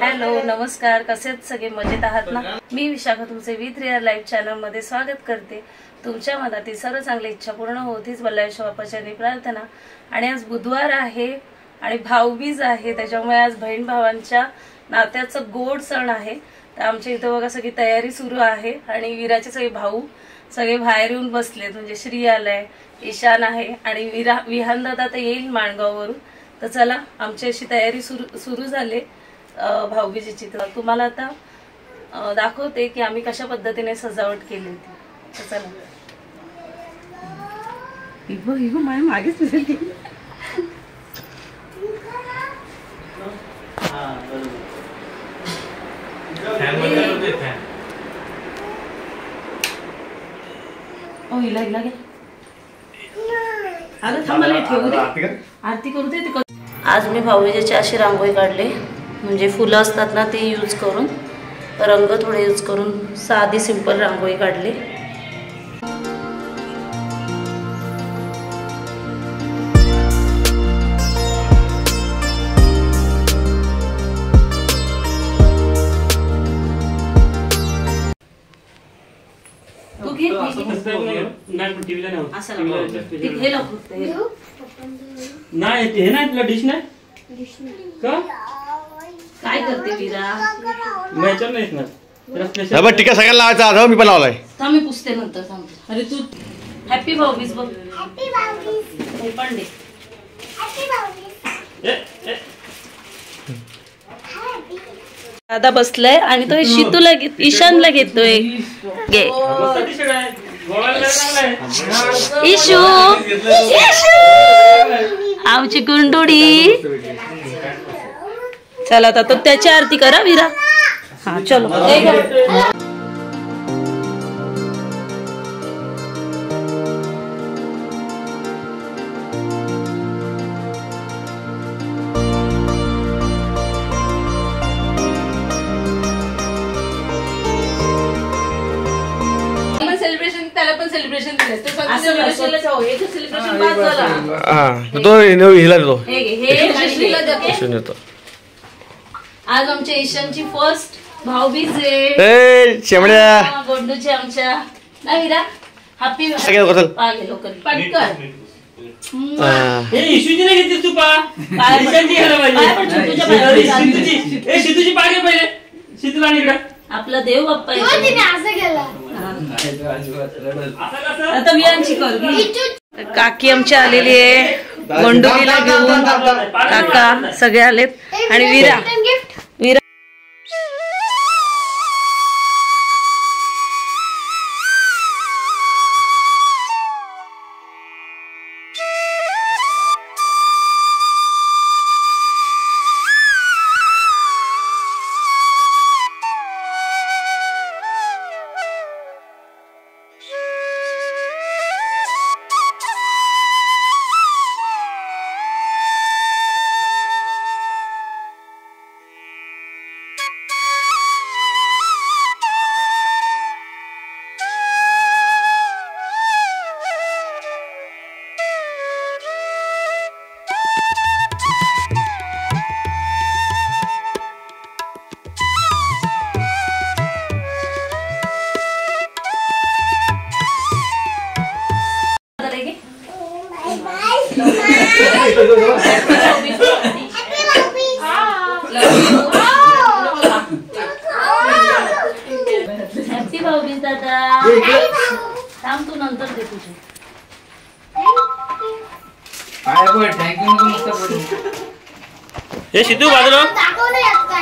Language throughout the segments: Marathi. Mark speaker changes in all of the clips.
Speaker 1: हॅलो नमस्कार. कसे सगळे? मजेत आहात ना? मी विशाखा तुमचे विथ रिअर लाईफ चॅनलमध्ये स्वागत करते. तुमच्या मनातील सर्व चांगली इच्छा पूर्ण होतीच बल्लाळेश्वर बापाच्यानी प्रार्थना. आणि आज बुधवार आहे आणि भाऊबीज आहे. त्याच्यामुळे आज बहीण भावांच्या नात्याचं गोड सण आहे. तर आमच्या इथं बघा सगळी तयारी सुरू आहे. आणि विराचे सगळे भाऊ सगळे बाहेर येऊन बसलेत. म्हणजे श्री आलाय ईशान आहे आणि विरा विहान दादा तर येईल माणगाववरून. तर चला आमची अशी तयारी सुरू सुरू झाली. अं, भाऊबीजेची तर तुम्हाला आता दाखवते की आम्ही कशा पद्धतीने सजावट केली होती. चला. माझ्या मागेच फिरली. ओ हिला हिला घे. अगं थांब मला हे ठेवू दे. आरती करू. दे आज मी भाऊबीजेची अशी रांगोळी काढली. म्हणजे फुलं असतात ना ते यूज करून रंग थोडे यूज करून साधी सिंपल रांगोळी काढली.
Speaker 2: नाही ते हे नाही तुला डिश नाही. का?
Speaker 1: काय करते
Speaker 2: ना. त्याला
Speaker 3: हा टिका सगळ्यांना लावायचा आज हो, मी पण लावलाय.
Speaker 1: थांब मी पुसते नंतर थांब. अरे तू हॅपी भाऊबीज बघ. पण दे. दादा बसलाय आणि तो शितूला घेत ईशानला घेतोय. घे.
Speaker 2: मस्त टी-शर्ट आहे. गोळाला चांगला आहे.
Speaker 1: इशू इशू आमची गुंडुडी चला आता तो त्याची आरती करा विरा हा चलो हे
Speaker 4: तो
Speaker 1: असं
Speaker 4: celebration
Speaker 1: आज आमच्या ईशानची फर्स्ट भाऊबीज आहे.
Speaker 3: ए शेमड्या.
Speaker 1: हा, गोंडूची आमच्या. नाही हॅपी
Speaker 4: पटकन.
Speaker 2: घेतली तू पाहिजे शितूला आणि इकडं.
Speaker 1: आपला देव बाप्पा
Speaker 4: हो,
Speaker 1: आता वियांची. काकी आमची आलेली आहे. गोंडुलीला घेऊन काका सगळे आलेत. आणि विरा.
Speaker 4: गिफ्ट
Speaker 1: विरा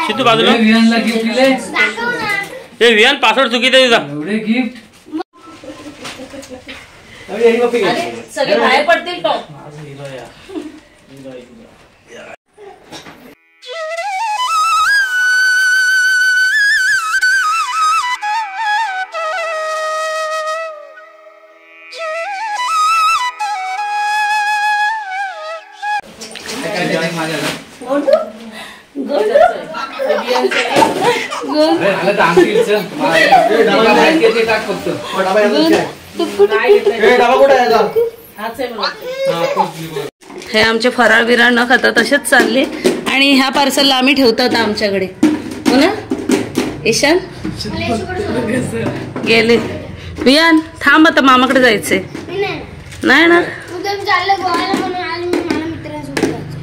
Speaker 2: शितू बाजूला.
Speaker 5: विहानला गिफ्ट दिले.
Speaker 2: हे विहान पासवर्ड चुकीचं तुझा
Speaker 5: एवढे गिफ्ट
Speaker 1: सगळे बाहेर पडतील टॉप हे आमचे फराळ बिराळ न खाता तसेच चालले. आणि ह्या पार्सलला आम्ही ठेवतो आता आमच्याकडे. हो ना? ईशान? गेले. वियान थांब आता मामाकडे जायचंय. नाही ना?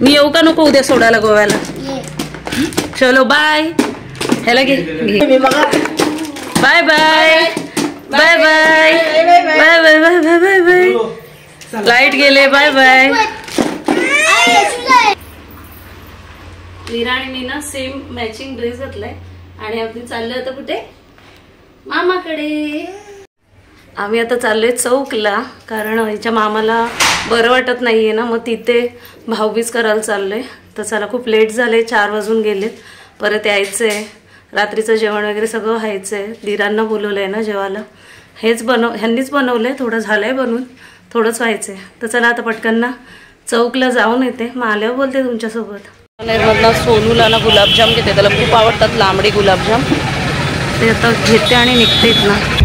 Speaker 6: मी
Speaker 1: येऊ का नको उद्या सोडायला गोव्याला? चलो बाय ह्याला घे घे. Bye bye bye. Bye bye. Bye bye bye bye bye bye. Light गेले बाय बाय.
Speaker 6: आहे.
Speaker 1: मीरा आणि मी ना सेम मॅचिंग ड्रेस घातलाय. आणि आम्ही चाललोय आता कुठे? मामाकडे. आम्ही आता चाललोय चौकला कारण हिच्या मामाला बरं वाटत नाहीये ना मग तिथे भाऊबीज करायला चाललोय. तर चला खूप लेट झाले चार वाजून गेलेत. परत यायचंय. रात्रीचं जेवण वगैरे सगळं व्हायचंय. दिरांना बोलवलंय ना जेवायला. हेच बनव ह्यांनीच बनवलंय. थोडं झालंय बनवून थोडंच व्हायचंय. तर चला आता पटकन ना चौकला जाऊन येते. मग आल्यावर बोलते तुमच्यासोबत. मधनं सोनूला ना गुलाबजाम घेते. त्याला खूप आवडतात लांबडी गुलाबजाम. ते आता घेते आणि निघतेच ना.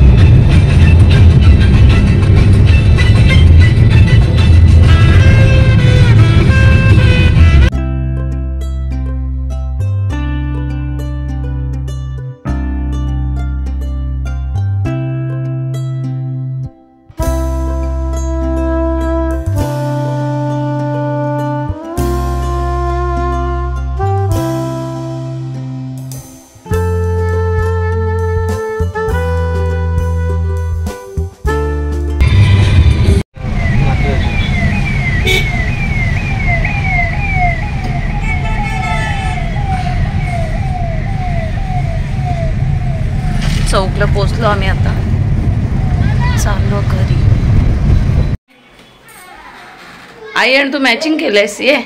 Speaker 1: आई आणि तू मॅचिंग केलंयस ये.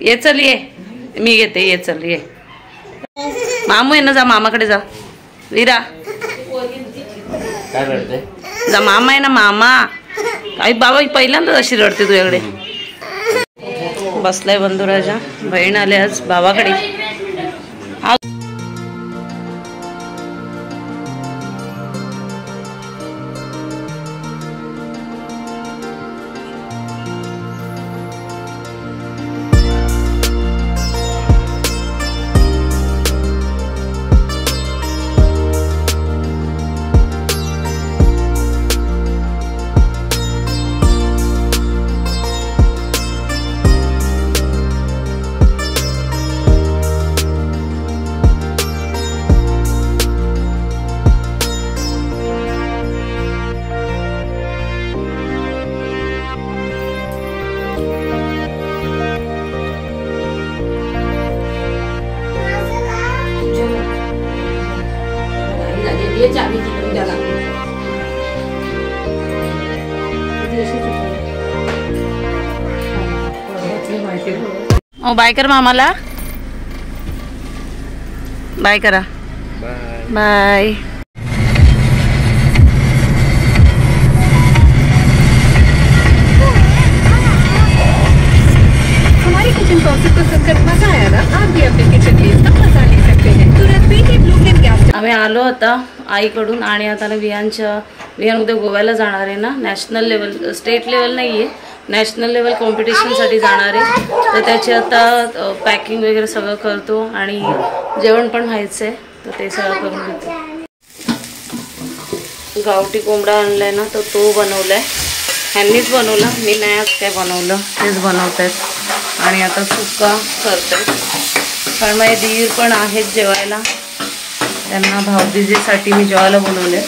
Speaker 1: ये चल ये. मी घेते ये चल ये. मामू आहे ना जा मामाकडे जा. विरा.
Speaker 5: काय रडते?
Speaker 1: जा मामा आहे ना मामा. आई बाबा पहिल्यांदाच अशी रडते तुझ्याकडे. बसलाय बंधुराजा. बहीण आले आज बाबाकडे. 别假别激动家长。ओ बाय कर मामाला बाय करा बाय आम्ही आलो आता आईकडून आणि आता विहानच्या विहान उद्या गोव्याला जाणार आहे ना. नॅशनल लेवल स्टेट लेवल नाही आहे नॅशनल लेवल कॉम्पिटिशनसाठी जाणार आहे. तर त्याची आता पॅकिंग वगैरे सगळं करतो आणि जेवण पण व्हायचं आहे तर ते सगळं करून घेतो. गावठी कोंबडा आणलाय ना तर तो बनवलाय. ह्यांनीच बनवला. मी नाही आज काय बनवलं. तेच बनवत आहेत आणि आता सुका करते कारण माझे दीर पण आहेत जेवायला. त्यांना भाऊबीजेसाठी मी जेवायला बनवले.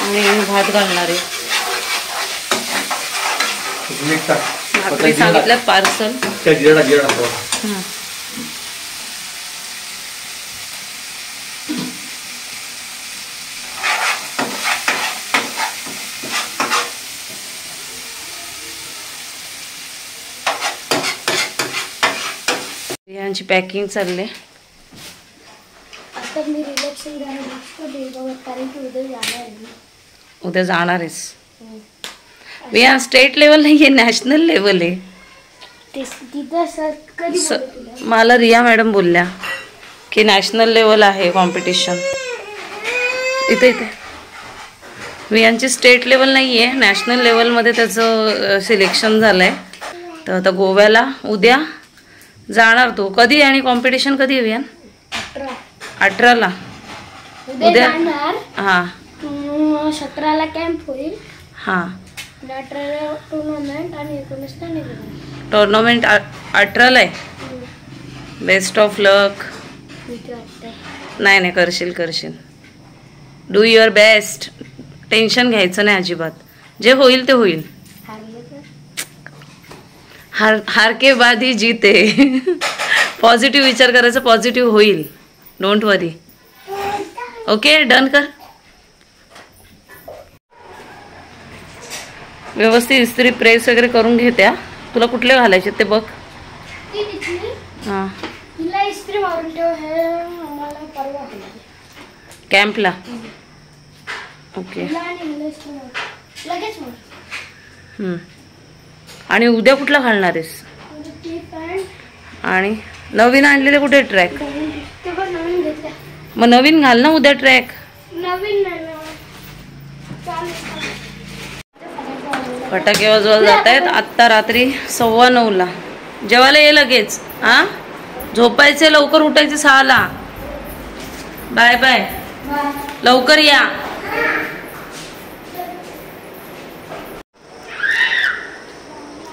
Speaker 1: आणि भात घालणार आहे. सांगितलं पार्सल.
Speaker 3: त्या जिरा टाक, जिरा टाक.
Speaker 1: यांची पॅकिंग चालले.
Speaker 6: आता मी रिलॅक्सिंग झालं मस्त बेगावर कारण की उद्या जाणार आहे मी.
Speaker 1: उद्या जाणार आहेस. विहान स्टेट लेवल नाही आहे. नॅशनल लेवल आहे स- मला रिया मॅडम बोलल्या की नॅशनल लेवल आहे कॉम्पिटिशन इथे इथे. वियांची स्टेट लेवल नाही आहे नॅशनल लेवलमध्ये त्याचं सिलेक्शन झालं आहे तर आता गोव्याला उद्या जाणार तो. कधी आणि कॉम्पिटिशन कधी
Speaker 6: अठरा.
Speaker 1: अठराला.
Speaker 6: उद्या
Speaker 1: हां.
Speaker 6: सतराला कॅम्प होईल.
Speaker 1: हां.
Speaker 6: टुर्नामेंट आणि
Speaker 1: टुर्नामेंट अठराला आहे? बेस्ट ऑफ लक नाही नाही करशील करशील. डू युअर बेस्ट टेन्शन घ्यायचं नाही अजिबात. जे होईल ते होईल. हार हार के बाद ही जीते. पॉझिटिव्ह विचार करायचा पॉझिटिव्ह होईल. डोंट वरी ओके डन कर. व्यवस्थित इस्त्री प्रेस वगैरे करून घेत्या तुला कुठले घालायचे ते बघ. हां.
Speaker 6: हे
Speaker 1: कॅम्पला ओके
Speaker 6: आणि
Speaker 1: उद्या कुठला घालणार आहेस? आणि नवीन आणलेले कुठे ट्रॅक मग नवीन घाल ना उद्या ट्रॅक फटाके वाजवायला जात आहेत आत्ता रात्री सव्वा नऊला. जेवायला ये लगेच हा? झोपायचे लवकर उठायचे सहाला. बाय. बाय. लवकर या.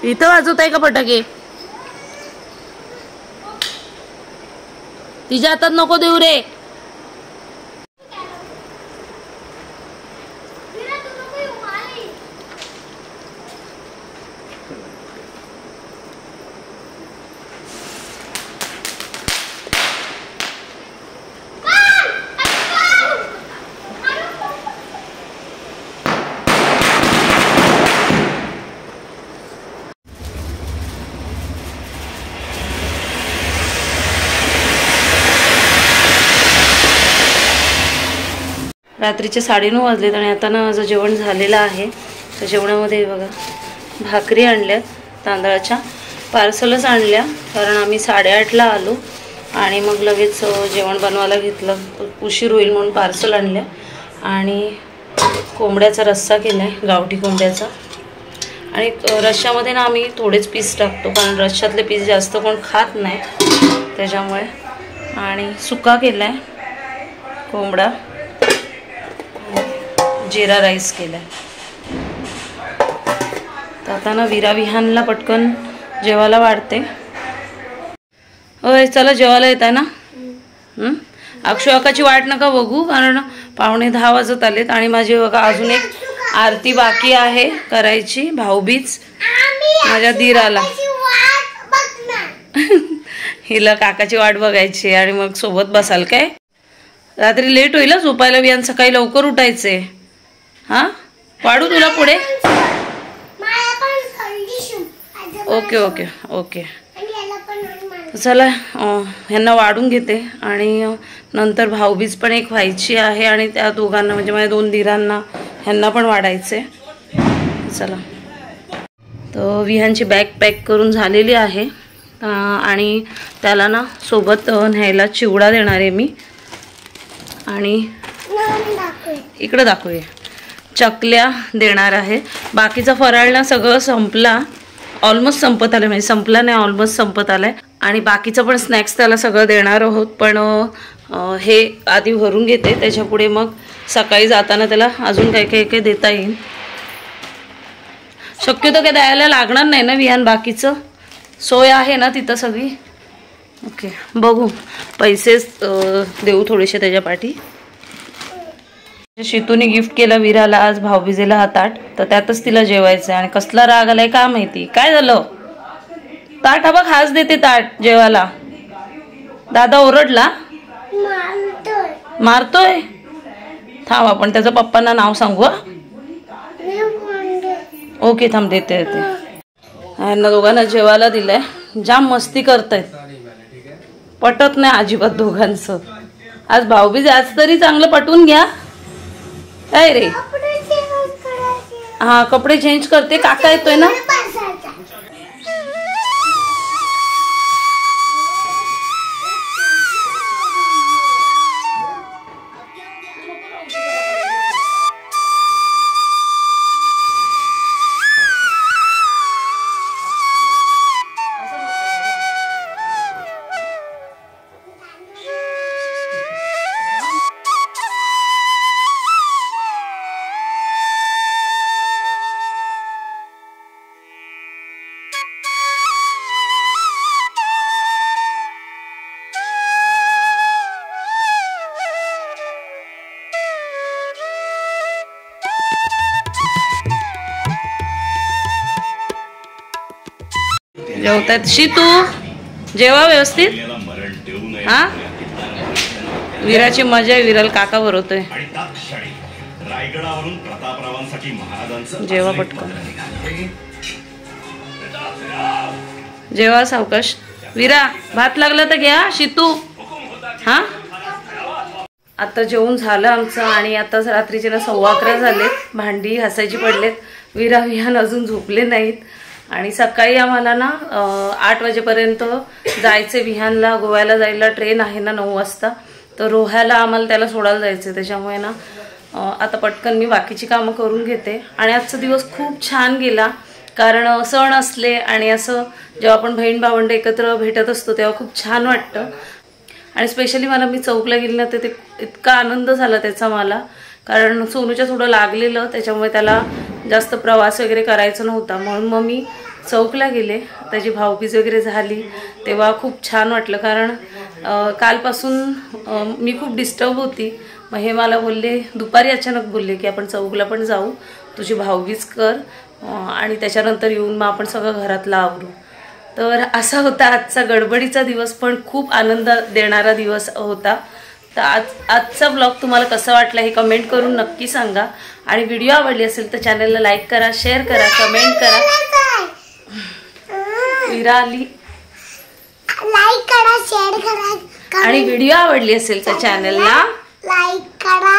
Speaker 1: इथं वाजवत आहे का फटाके? तिच्या हातात नको देऊ रे. रात्रीचे साडेनऊ वाजलेत आणि आता ना माझं जेवण झालेलं आहे. तर जेवणामध्ये बघा भाकरी आणल्या तांदळाच्या पार्सलच आणल्या कारण आम्ही साडेआठला आलो आणि मग लगेच जेवण बनवायला घेतलं. उशीर होईल म्हणून पार्सल आणल्या आणि कोंबड्याचा रस्सा केला आहे गावठी कोंबड्याचा. आणि रश्श्यामध्ये ना आम्ही थोडेच पीस टाकतो कारण रश्श्यातले पीस जास्त कोण खात नाही. त्याच्यामुळे आणि सुका केला आहे कोंबडा. जिरा राईस केलाय. तर आता ना विरा विहानला पटकन जेवायला वाढते. होय चला जेवायला येत आहे ना? हं? वाट नका बघू कारण पाहुणे दहा वाजत आलेत आणि माझी बघा अजून एक आरती बाकी आहे करायची भाऊबीज माझ्या धीराला हिला काकाची वाट बघायची आणि मग सोबत बसाल काय? रात्री लेट होईल झोपायला बियान सकाळी लवकर उठायचे हा? वाढू तुला पुढे? Okay okay okay. चला ह्यांना वाढून घेते. आणि नंतर भाऊबीज पण एक व्हायची आहे आणि त्या दोघांना म्हणजे माझ्या दोन धीरांना ह्यांना पण वाढायचे चला. तर विहानची बॅग पॅक करून झालेली आहे. आणि त्याला ना सोबत न्यायला चिवडा देणार आहे मी. आणि इकडं दाखवूया. चकल्या देणार आहे. बाकीचा फराळ ना सगळं संपला. ऑलमोस्ट संपत आलं म्हणजे संपला नाही ऑलमोस्ट संपत आलाय. आणि बाकीचं पण स्नॅक्स त्याला सगळं देणार आहोत. पण हे आधी भरून घेते. त्याच्या पुढे मग सकाळी जाताना त्याला अजून काही काही काही देता येईल. शक्यतो काय द्यायला लागणार नाही ना विहान बाकीचं? सोय आहे ना तिथं सगळी? ओके बघू. पैसेच देऊ थोडेसे त्याच्या पाठी. म्हणजे शितूने गिफ्ट केलं विराला आज भाऊबीजेला हा ताट तर त्यातच तिला जेवायचं आणि कसला राग आलाय का माहिती? काय झालं? ताट हा बघ हाच देते ताट जेवायला. दादा ओरडला. मारतोय. थांब आपण त्याच्या पप्पांना नाव सांगू ओके थांब देते येते यांना दोघांना जेवायला दिलंय. जाम मस्ती करतायत पटत नाही अजिबात दोघांचं. आज भाऊबीज आज तरी चांगलं पटवून घ्या. रे? हा कपडे चेंज करते. काका येतोय ना? जेवतात शितू जेवा व्यवस्थित? हा? विराची मजा आहे विराल काका भरवतोय
Speaker 7: रायगडावरून प्रतापरावांसाठी महाराजांचं
Speaker 1: पटकन. जेवा सावकाश. विरा भात लागला तर घ्या. शितू. हा? आता जेवण झालं आमचं आणि आता रात्रीचे ना सव्वा अकरा झालेत. भांडी घासायची पडलेत. विरा विहान अजून झोपले नाहीत. आणि सकाळी आम्हाला ना आठ वाजेपर्यंत जायचे विहानला गोव्याला जायला ट्रेन आहे ना नऊ वाजता. तर रोह्याला आम्हाला त्याला सोडायला जायचं. त्याच्यामुळे ना आता पटकन मी बाकीची कामं करून घेते. आणि आजचा दिवस खूप छान गेला. कारण सण असले आणि असं जेव्हा आपण बहीण भावंड एकत्र भेटत असतो तेव्हा खूप छान वाटतं. आणि स्पेशली मला मी चौकला गेली ना तर ते इतका आनंद झाला त्याचा मला. कारण सोनूच्या थोडं लागलेलं त्याच्यामुळे त्याला जास्त प्रवास वगैरे करायचा नव्हता. म्हणून मग मी चौकला गेले. त्याची भावबीज वगैरे झाली तेव्हा खूप छान वाटलं. कारण कालपासून मी खूप डिस्टर्ब होती. मग हे मला बोलले दुपारी अचानक बोलले की आपण चौकला पण जाऊ. तुझी भावबीज कर. आणि त्याच्यानंतर येऊन मग आपण सगळं घरातला आवरू. तर असा होता आजचा गडबडीचा दिवस पण खूप आनंद देणारा दिवस होता. तर आज आजचा ब्लॉग तुम्हाला कसा वाटला हे कमेंट करून नक्की सांगा. आणि व्हिडिओ आवडली असेल तर चॅनलला लाईक करा शेअर करा कमेंट करा. आली
Speaker 6: लाईक करा शेअर करा
Speaker 1: आणि व्हिडिओ आवडली असेल तर चॅनलला
Speaker 6: लाईक करा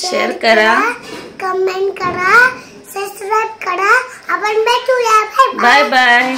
Speaker 1: शेअर करा.
Speaker 6: कमेंट करा सबस्क्राईब करा. आपण भेटूया.
Speaker 1: Bye bye